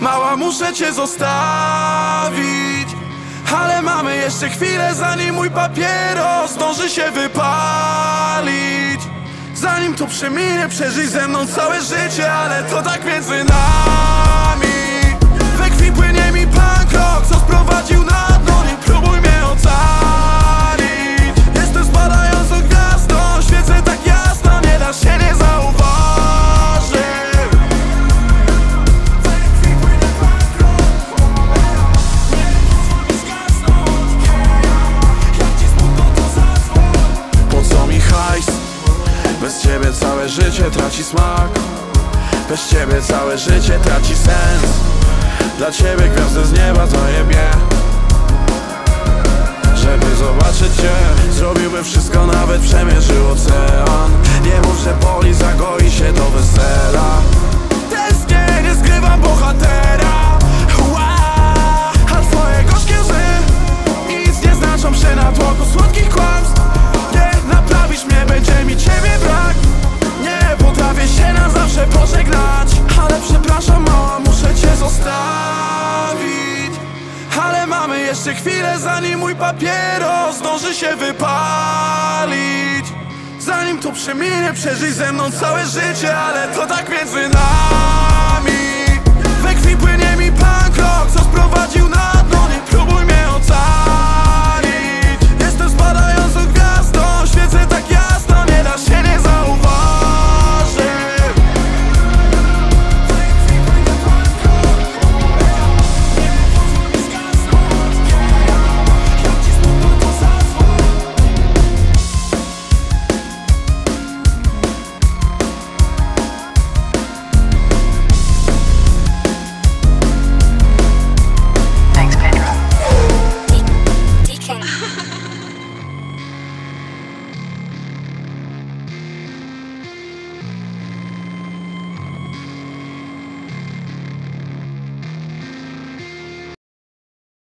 Mała, muszę cię zostawić. Ale mamy jeszcze chwilę, zanim mój papieros zdąży się wypalić. Zanim to przeminie, przeżyj ze mną całe życie Ale to tak całe życie traci smak. Bez ciebie całe życie traci sens. Dla ciebie gwiazdę z nieba zajebie. Żeby zobaczyć cię Zrobiłbym wszystko, nawet przemierzył ocean jeszcze chwilę, zanim mój papieros zdąży się wypalić. Zanim to przeminie, przeżyj ze mną całe życie Ale to tak między